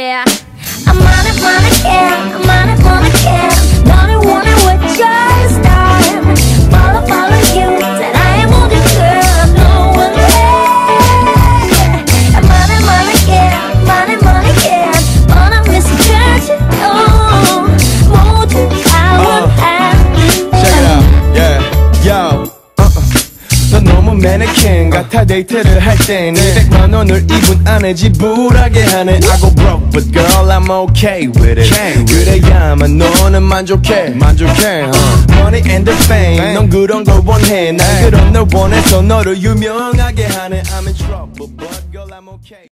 Yeah. I'm on it, wanna care. I'm on it, wanna care. Wanna, wanna, what your style. Follow, follow you. Said I am all the girl. No one there. I'm on it, wanna care. I'm on it, wanna care. Wanna miss a girl, you know. More than I would oh. have. Check it out. Yeah. Yo. 매네킹 같아 데이트를 할땐 200만 원을 2분 안에 지불하게 하네 I go broke but girl I'm okay with it 그래야만 너는 만족해 만족해 Money and the fame 넌 그런 걸 원해 난 그런 널 원해서 너를 유명하게 하네 I'm in trouble but girl I'm okay